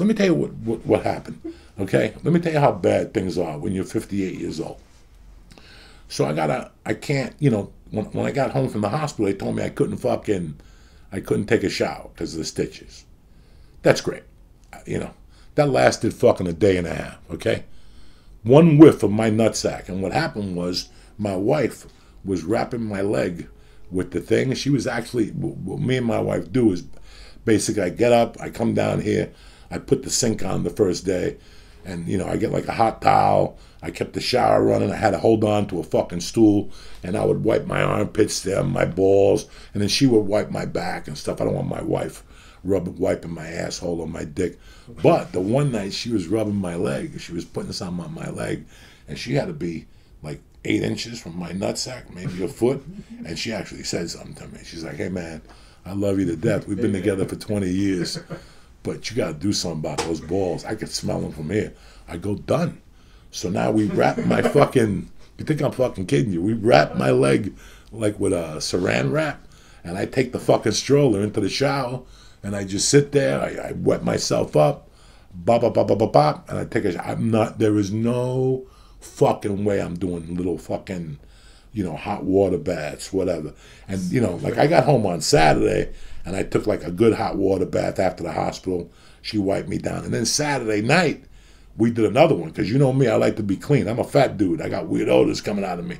Let me tell you what, what, what happened. Okay? Let me tell you how bad things are when you're 58 years old. So I gotta, I can't, you know, when, when I got home from the hospital, they told me I couldn't fucking, I couldn't take a shower because of the stitches. That's great. Uh, you know, that lasted fucking a day and a half, okay? One whiff of my nutsack. And what happened was my wife was wrapping my leg with the thing. She was actually, what me and my wife do is basically I get up, I come down here, I put the sink on the first day, and you know I get like a hot towel. I kept the shower running. I had to hold on to a fucking stool, and I would wipe my armpits there, my balls, and then she would wipe my back and stuff. I don't want my wife rubbing, wiping my asshole or my dick. But the one night she was rubbing my leg, she was putting something on my leg, and she had to be like eight inches from my nutsack, maybe a foot, and she actually said something to me. She's like, "Hey man, I love you to death. We've been together for 20 years." But you got to do something about those balls. I could smell them from here. I go, done. So now we wrap my fucking, you think I'm fucking kidding you? We wrap my leg like with a saran wrap, and I take the fucking stroller into the shower, and I just sit there. I, I wet myself up, bop, bop, bop, bop, bop, bop, and I take a, I'm not, there is no fucking way I'm doing little fucking, you know, hot water baths, whatever. And, you know, like I got home on Saturday, and I took like a good hot water bath after the hospital. She wiped me down. And then Saturday night, we did another one because you know me, I like to be clean. I'm a fat dude. I got weird odors coming out of me.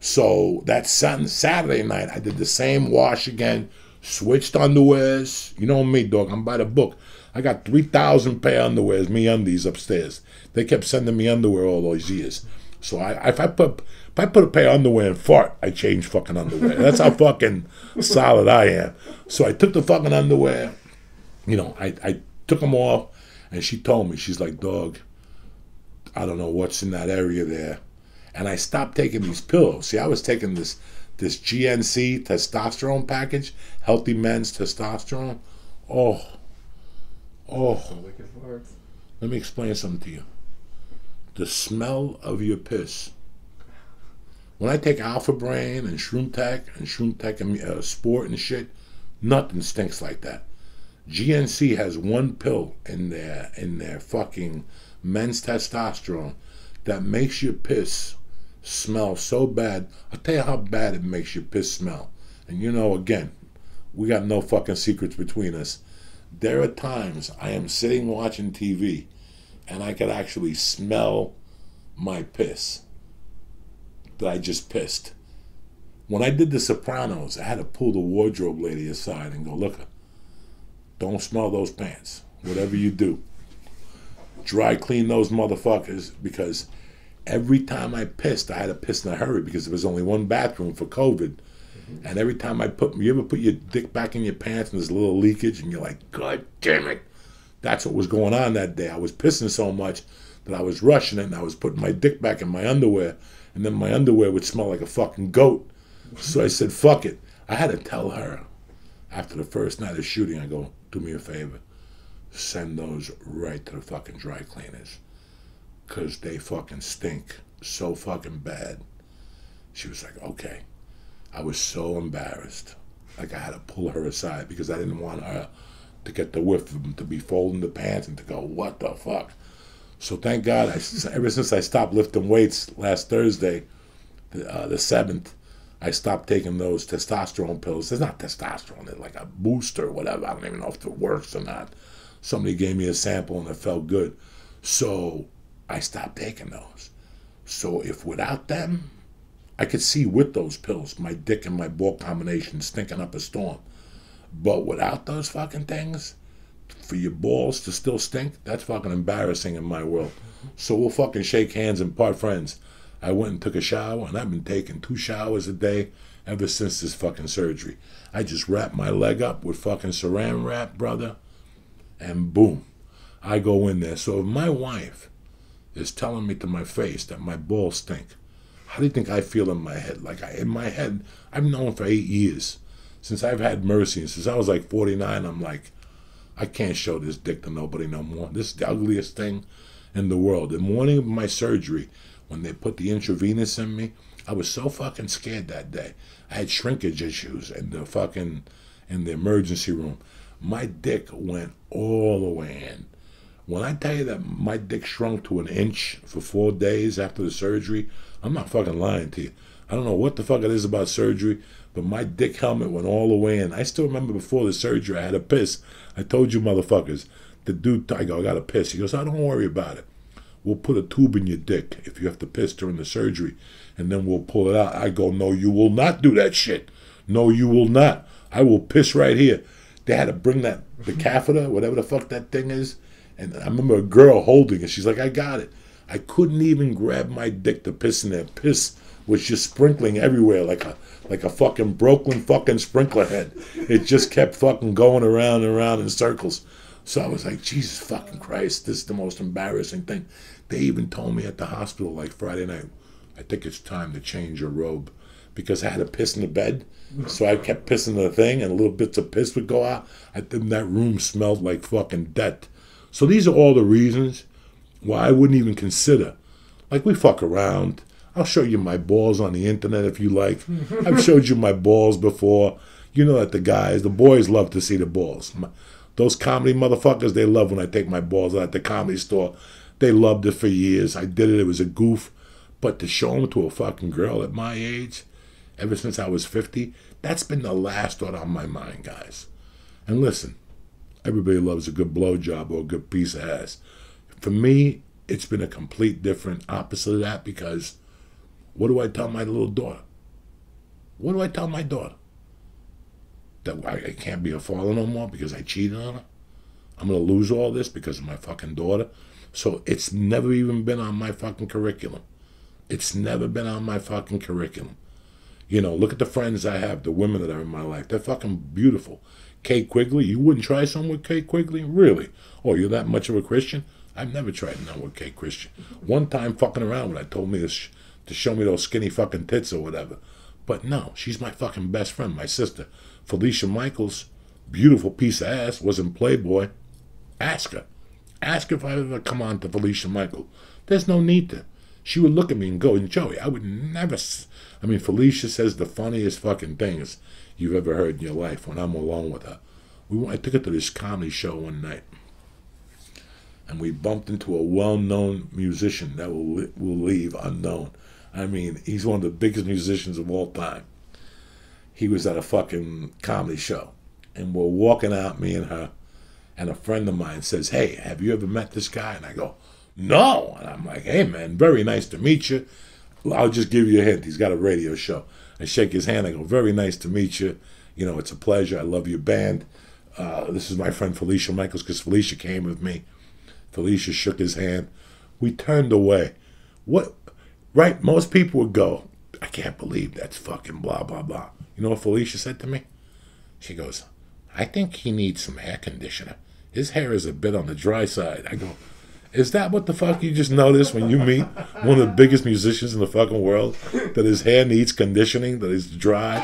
So that Saturday night, I did the same wash again, switched underwears. You know me, dog. I'm by the book. I got 3,000 pair underwears, me undies upstairs. They kept sending me underwear all those years. So I, if I put if I put a pair of underwear and fart, I change fucking underwear. That's how fucking solid I am. So I took the fucking underwear, you know, I, I took them off, and she told me, she's like, dog, I don't know what's in that area there. And I stopped taking these pills. See, I was taking this this GNC testosterone package, healthy men's testosterone. Oh, oh. Let me explain something to you. The smell of your piss when I take Alpha Brain and Shroom Tech and Shroom Tech uh, Sport and shit, nothing stinks like that. GNC has one pill in their in their fucking men's testosterone that makes your piss smell so bad. I'll tell you how bad it makes your piss smell. And you know, again, we got no fucking secrets between us. There are times I am sitting watching TV and I could actually smell my piss that I just pissed. When I did The Sopranos, I had to pull the wardrobe lady aside and go, look, don't smell those pants. Whatever you do, dry clean those motherfuckers because every time I pissed, I had to piss in a hurry because there was only one bathroom for COVID. Mm-hmm. And every time I put, you ever put your dick back in your pants and there's a little leakage and you're like, God damn it. That's what was going on that day. I was pissing so much that I was rushing it and I was putting my dick back in my underwear and then my underwear would smell like a fucking goat. So I said, fuck it. I had to tell her after the first night of shooting, I go, do me a favor, send those right to the fucking dry cleaners. Because they fucking stink so fucking bad. She was like, okay. I was so embarrassed. Like I had to pull her aside because I didn't want her to get the whiff of them to be folding the pants and to go, what the fuck? So thank God, I, ever since I stopped lifting weights last Thursday, uh, the seventh, I stopped taking those testosterone pills. It's not testosterone; it's like a booster or whatever. I don't even know if it works or not. Somebody gave me a sample and it felt good, so I stopped taking those. So if without them, I could see with those pills my dick and my ball combination stinking up a storm. But without those fucking things, for your balls to still stink, that's fucking embarrassing in my world. So we'll fucking shake hands and part friends. I went and took a shower, and I've been taking two showers a day ever since this fucking surgery. I just wrap my leg up with fucking saran wrap, brother, and boom, I go in there. So if my wife is telling me to my face that my balls stink, how do you think I feel in my head? Like I, in my head, I've known for eight years since I've had mercy, and since I was like 49. I'm like, I can't show this dick to nobody no more. This is the ugliest thing in the world. The morning of my surgery, when they put the intravenous in me, I was so fucking scared that day. I had shrinkage issues in the fucking in the emergency room. My dick went all the way in. When I tell you that my dick shrunk to an inch for four days after the surgery, I'm not fucking lying to you. I don't know what the fuck it is about surgery, but my dick helmet went all the way in. I still remember before the surgery, I had a piss. I told you motherfuckers, the dude, I go, I got a piss. He goes, I don't worry about it. We'll put a tube in your dick if you have to piss during the surgery, and then we'll pull it out. I go, no, you will not do that shit. No, you will not. I will piss right here. They had to bring that, the catheter, whatever the fuck that thing is. And I remember a girl holding it. She's like, I got it. I couldn't even grab my dick to piss in there. Piss was just sprinkling everywhere like a like a fucking Brooklyn fucking sprinkler head. It just kept fucking going around and around in circles. So I was like, Jesus fucking Christ, this is the most embarrassing thing. They even told me at the hospital like Friday night, I think it's time to change your robe because I had to piss in the bed. So I kept pissing the thing and little bits of piss would go out. I think that room smelled like fucking death. So these are all the reasons why I wouldn't even consider. Like we fuck around. I'll show you my balls on the internet if you like. I've showed you my balls before. You know that the guys, the boys love to see the balls. My, those comedy motherfuckers, they love when I take my balls out at the comedy store. They loved it for years. I did it. It was a goof. But to show them to a fucking girl at my age, ever since I was 50, that's been the last thought on my mind, guys. And listen, everybody loves a good blowjob or a good piece of ass. For me, it's been a complete different opposite of that because what do I tell my little daughter? What do I tell my daughter? That I, can't be a father no more because I cheated on her? I'm going to lose all this because of my fucking daughter? So it's never even been on my fucking curriculum. It's never been on my fucking curriculum. You know, look at the friends I have, the women that are in my life. They're fucking beautiful. Kate Quigley, you wouldn't try something with Kate Quigley? Really? Oh, you're that much of a Christian? I've never tried nothing with Kate Christian. One time fucking around when I told me this to show me those skinny fucking tits or whatever. But no, she's my fucking best friend, my sister. Felicia Michaels, beautiful piece of ass, was in Playboy. Ask her. Ask her if I ever come on to Felicia Michael. There's no need to. She would look at me and go, and Joey, I would never. I mean, Felicia says the funniest fucking things you've ever heard in your life when I'm alone with her. We I took her to this comedy show one night, and we bumped into a well-known musician that will will leave unknown. I mean, he's one of the biggest musicians of all time. He was at a fucking comedy show, and we're walking out, me and her, and a friend of mine says, "Hey, have you ever met this guy?" And I go, "No," and I'm like, "Hey, man, very nice to meet you." I'll just give you a hint. He's got a radio show. I shake his hand. I go, "Very nice to meet you. You know, it's a pleasure. I love your band. Uh, this is my friend Felicia Michaels because Felicia came with me." Felicia shook his hand. We turned away. What? Right? Most people would go, "I can't believe that's fucking blah blah blah." You know what Felicia said to me? She goes, "I think he needs some hair conditioner. His hair is a bit on the dry side." I go. Is that what the fuck you just noticed when you meet one of the biggest musicians in the fucking world? That his hair needs conditioning, that he's dry?